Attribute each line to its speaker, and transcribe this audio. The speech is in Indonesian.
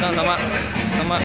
Speaker 1: sama sama.